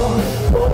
Oh,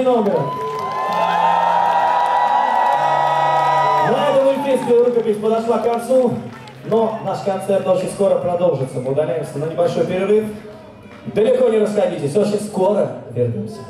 Нижний Новгород. На этом олимпийская рукопись подошла к концу, но наш концерт очень скоро продолжится. Мы удаляемся на небольшой перерыв. Далеко не расходитесь, очень скоро вернемся.